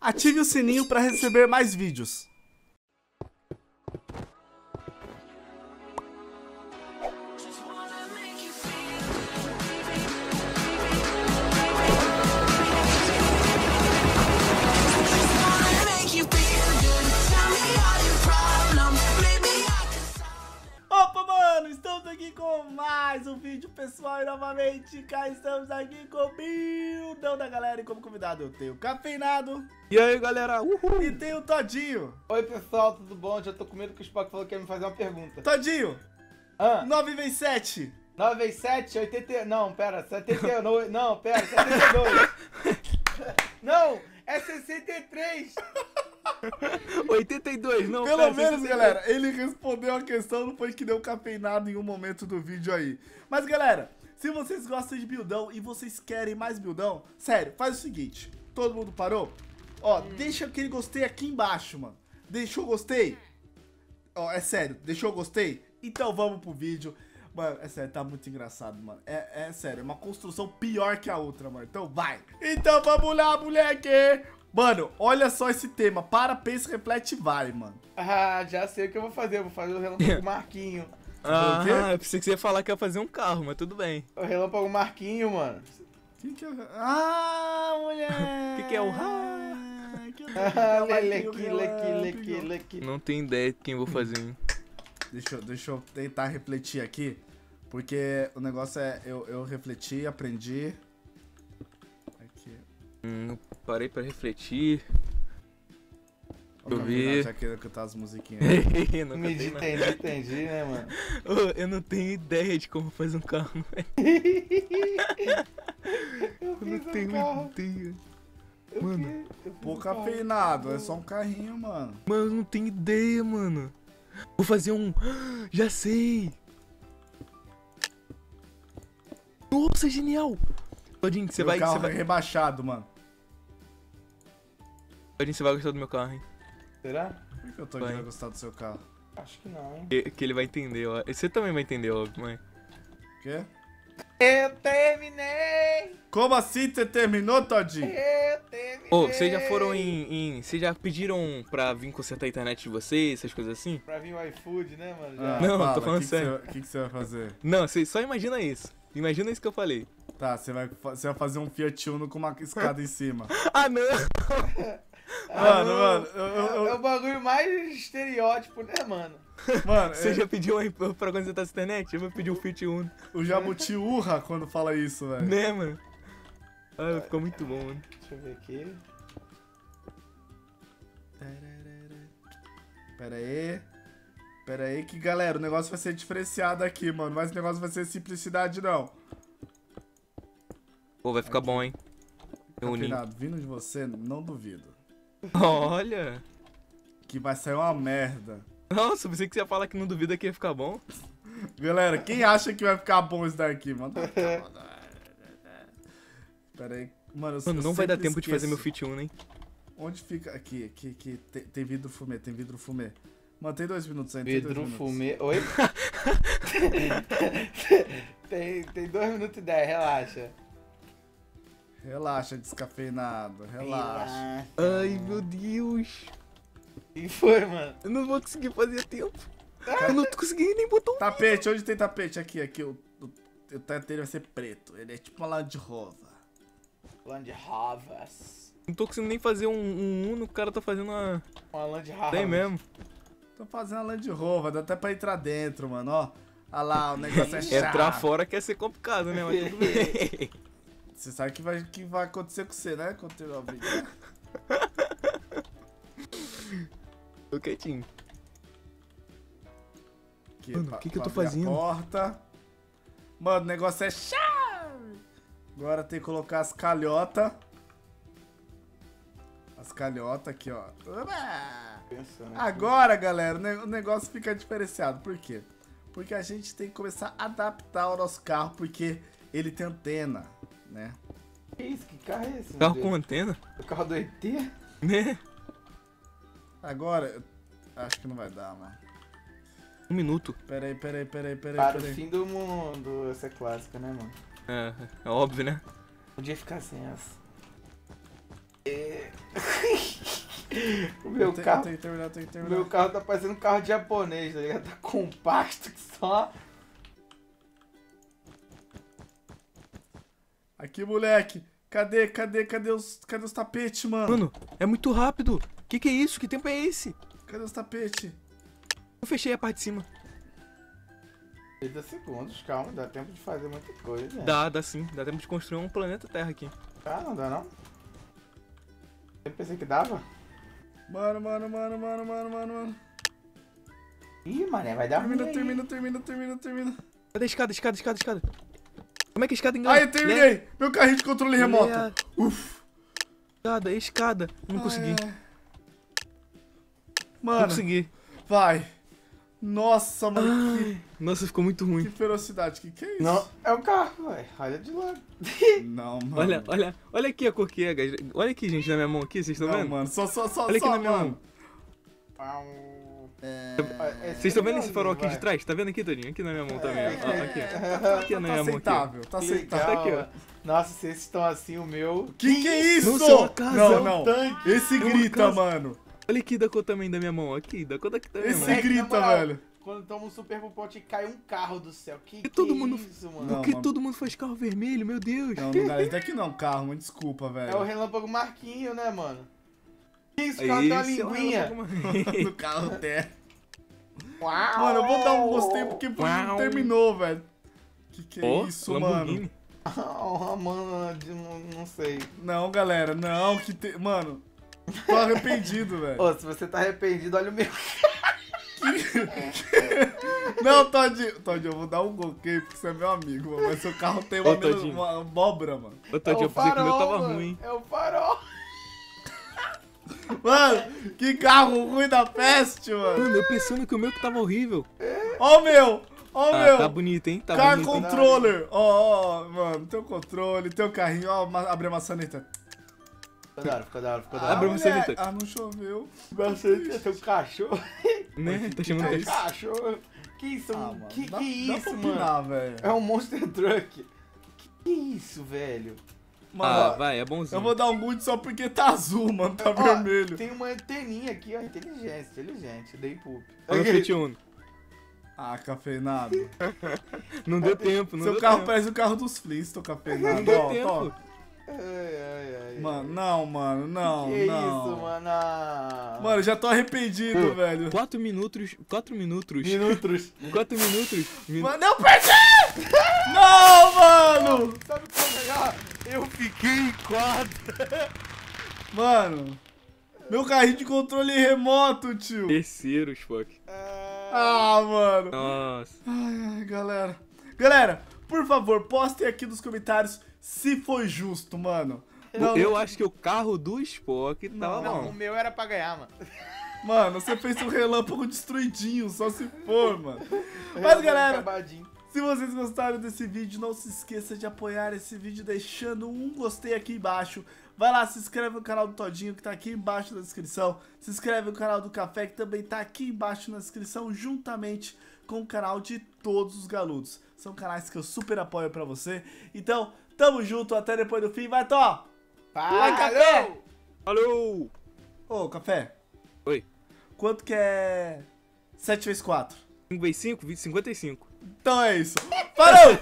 ative o sininho para receber mais vídeos. Pessoal, e novamente cá estamos aqui com o Bildão da galera e como convidado eu tenho o Cafeinado E aí, galera? Uhul! e tenho o Todinho. Oi, pessoal, tudo bom? Já tô com medo que o Spock falou que ia me fazer uma pergunta. Todinho, Ah, 9 vezes 7. 9 vezes 7, 80... Não, pera, 79... Não, pera, 72. Não, é 63. 82, não, Pelo pera, menos, 62. galera, ele respondeu a questão, não foi que deu cafeinado em um momento do vídeo aí. Mas, galera, se vocês gostam de buildão e vocês querem mais buildão, sério, faz o seguinte. Todo mundo parou? Ó, deixa aquele gostei aqui embaixo, mano. Deixou gostei? Ó, é sério, deixou gostei? Então vamos pro vídeo. Mano, é sério, tá muito engraçado, mano. É, é sério, é uma construção pior que a outra, mano. Então vai. Então vamos lá, moleque. Mano, olha só esse tema. Para, pensa, reflete e vai, mano. Ah, já sei o que eu vou fazer. Eu vou fazer o relâmpago Marquinho. Ah, O eu pensei que você ia falar que ia fazer um carro, mas tudo bem. O relâmpago Marquinho, mano. Que é? o- Ah, mulher! Que que é o Ah, legal, leque, leque, leque, leque. Não tenho ideia de quem vou fazer. hein? Deixa, eu- deixa eu tentar refletir aqui. Porque o negócio é. Eu, eu refleti, aprendi. Aqui. Hum, parei pra refletir. Eu vi. Já que cantar as musiquinhas. não entendi, entendi, né, mano? Ô, eu não tenho ideia de como fazer um carro, velho. Eu Eu não um tenho carro. ideia. Eu Mano. fiz- Pô, um carro. cafeinado, é só um carrinho, mano. Mano, eu não tenho ideia, mano. Vou fazer um. Já sei! Nossa, genial! Todinho, você vai, carro você vai. rebaixado, mano. Todinho, você vai gostar do meu carro, hein? Será? Por que eu tô Vai. aqui gostar do seu carro? Acho que não, hein? Que, que ele vai entender, ó. Você também vai entender, óbvio, mãe. Quê? Eu terminei! Como assim você terminou, Todinho? Eu terminei! Ô, vocês já foram em, em. Vocês já pediram pra vir consertar a internet de vocês, essas coisas assim? Pra vir o iFood, né, mano? Ah. Não, fala, tô falando que sério. O que, que você vai fazer? Não, você só imagina isso. Imagina isso que eu falei. Tá, você vai, você vai fazer um Fiat Uno com uma escada em cima. Ah, não! Mano, mano, eu, eu- eu- É o bagulho mais estereótipo, né, mano? mano, Você é- já pediu iPhone pra consertar essa internet? Eu vou pedir um Fit Uno. o Jabuti urra quando fala isso, velho. Né, mano? Ah, ficou muito bom, mano. Deixa eu ver aqui. Pera aí. Pera aí que, galera, o negócio vai ser diferenciado aqui, mano. Mas o negócio vai ser simplicidade, não. Pô, vai ficar bom, hein? Eu uni. Cafeinado, vindo de você, não duvido. Olha! Que vai sair uma merda. Nossa, pensei que você ia falar que não duvida que ia ficar bom. Galera, quem acha que vai ficar bom isso daqui, mano? Pera aí. Mano, eu- Mano, não vai dar tempo de fazer meu esqueço. Fit Uno, hein? Onde fica? Aqui, aqui, aqui. Tem, tem vidro fumê, tem vidro fumê. Mano, tem dois minutos ainda. tem dois Vidro minutos. fumê. Oi? tem, tem 2 minutos e 10, relaxa. Relaxa, descafeinado. Relaxa. Ai, meu Deus. O que foi, mano? Eu não vou conseguir fazer tempo. Eu não tô conseguindo nem botar um... Tapete, onde tem tapete? Aqui, aqui. O, o, o teto dele vai ser preto. Ele é tipo uma Land Rover. Land Rovers. Não tô conseguindo nem fazer um, um Uno, o cara tá fazendo uma... Uma Land Rover. Tem mesmo. Tô fazendo a Land Rover, dá até pra entrar dentro, mano, ó. Olha lá, o negócio é chato. Entrar fora quer ser complicado, né? Mas tudo bem. Você sabe que vai, que vai acontecer com você, né? Continuar o vídeo. Tô quietinho. Aqui, Mano, pra- que que eu tô fazendo? porta. Mano, o negócio é chato. Agora tem que colocar as calhotas. As calhotas aqui, ó. Aqui. Agora, galera, o o negócio fica diferenciado. Por quê? Porque a gente tem que começar a adaptar o nosso carro, porque ele tem antena, né? Que isso? Que carro é esse? Carro com antena? O carro do ET? Né? Agora, acho que não vai dar, mano. Um minuto. Pera aí, pera aí, pera aí, pera aí, Para pera o fim do mundo, essa é clássica, né, mano? É, é óbvio, né? Podia ficar sem essa. É... O meu tenho- carro. tenho terminar. meu carro tá parecendo um carro de japonês, tá ligado? Tá compacto que só. Aqui, moleque. Cadê, cadê, cadê os, cadê os tapetes, mano? Mano, é muito rápido. Que que é isso? Que tempo é esse? Cadê os tapetes? Eu fechei a parte de cima. 30 segundos, calma, dá tempo de fazer muita coisa. Dá, dá sim. Dá tempo de construir um planeta Terra aqui. Ah, não dá não? Eu pensei que dava. Mano, mano, mano, mano, mano, mano, mano. Ih, mané, vai dar Termina, ruim aí. termina, termina, termina, termina. Cadê a escada, escada, escada, escada? Como é que a escada engana? Aí, terminei! Meu carrinho de controle remoto. Uf. Escada, escada. Não consegui. Ai, ai. Não Mano, consegui. vai. Nossa, mano, que, Ai, nossa, ficou muito que ruim. ferocidade. Que que é isso? Não, é o carro, velho. Olha de lado. Não, mano. Olha, olha, olha aqui a cor que é, guys. Olha aqui, gente, na minha mão aqui, vocês estão Não, vendo? mano. Só, só, só, Olha aqui só, na minha mano. mão. Pau. É... É Vocês estão vendo esse farol aqui vai. de trás? Tá vendo aqui, Todinho? Aqui na minha mão também. ó. Ó, aqui. Aqui na Tá minha mão aqui. aceitável, tá Que aceitável. Tá aqui, ó. legal. Nossa, se esses estão assim, o meu. Que que é isso? Nossa, é uma casa, não, é um não. tanque. Esse É grita, casa. mano. Olha aqui da cor também da minha mão. Aqui, da cor daqui também, Esse na grita, moral, velho. Quando toma um super popote cai um carro do céu. Que, E que todo é mundo- isso, mano? Não, Por que mano. todo mundo faz carro vermelho, meu Deus? Não, não dá. Esse daqui não, carro, mano. Desculpa, É o velho. relâmpago Marquinho, né, mano? Que isso, o carro tem uma é linguinha. relâmpago- Do carro terra. Uau! Mano, eu vou dar um gostei porque não terminou, velho. Que que é Ó, isso, mano? Oh, mano, de- não, não sei. Não, galera, não, que te... Mano, tô arrependido, velho. Ô, se você tá arrependido, olha o meu. Não, Todd, Todd, eu vou dar um golquei porque você é meu amigo, mano. Mas seu carro tem uma, Ô, uma abóbora, mano. Ô, Todinho, é eu o pensei que o meu farol, tava mano. ruim. É o farol. Mano, que carro ruim da peste, mano. Mano, eu pensando que o meu que tava horrível. Ó o meu, ó o Ah, meu. tá bonito, hein? Tá Car bonito. controller. Ó, ó, mano, teu controle, teu carrinho, ó, ma- abre a maçaneta. Ficou da hora, ficou da hora, ficou da Abre hora. a maçaneta. Ah, não choveu. Tem um cachorro. Né? Tá chamando que é de isso? Cachorro. Que isso, Ah, mano? mano, Que, dá, que dá isso, pra mano? opinar, velho. É um Monster Truck. Que, que isso, velho? Mano, Ah, vai, é bonzinho. eu vou dar um good só porque tá azul, mano, tá Ó, vermelho. Tem uma anteninha aqui, ó. Inteligência, inteligente. Dei poop. Olha o Fiat Uno. Ah, cafeinado. Não deu tempo, não Seu deu carro tempo. parece o carro dos Flintstones, cafeinado. Não deu Ó, tempo. ó. Ai, ai, ai. Mano, não, mano, não, que não. isso, mano? Mano, já tô arrependido, Pô, velho. 4 minutos. 4 minutos. Minutos. 4 minutos. Min... Mano, eu perdi! não, mano! Sabe qual é melhor? Eu fiquei em quatro. Mano, meu carrinho de controle remoto, tio. Terceiro, Spock. Ah, mano. Nossa. Ai, ai, galera. Galera, por favor, postem aqui nos comentários se foi justo, mano. Não, eu acho que o carro do Spock tava Não, o bom. meu era pra ganhar, mano. Mano, você fez um relâmpago destruidinho, só se for, mano. Mas, galera, Acabadinho. Se vocês gostaram desse vídeo, não se esqueça de apoiar esse vídeo deixando um gostei aqui embaixo. Vai lá, se inscreve no canal do Todinho que tá aqui embaixo na descrição. Se inscreve no canal do Café que também tá aqui embaixo na descrição, juntamente com o canal de todos os galudos. São canais que eu super apoio pra você. Então, tamo junto, até depois do fim. Vai, Tó! Vai, café! Falou! Ô, Café, Oi. quanto que é 7 vezes 4? 5 vezes 5, 55. Então é isso. Parou!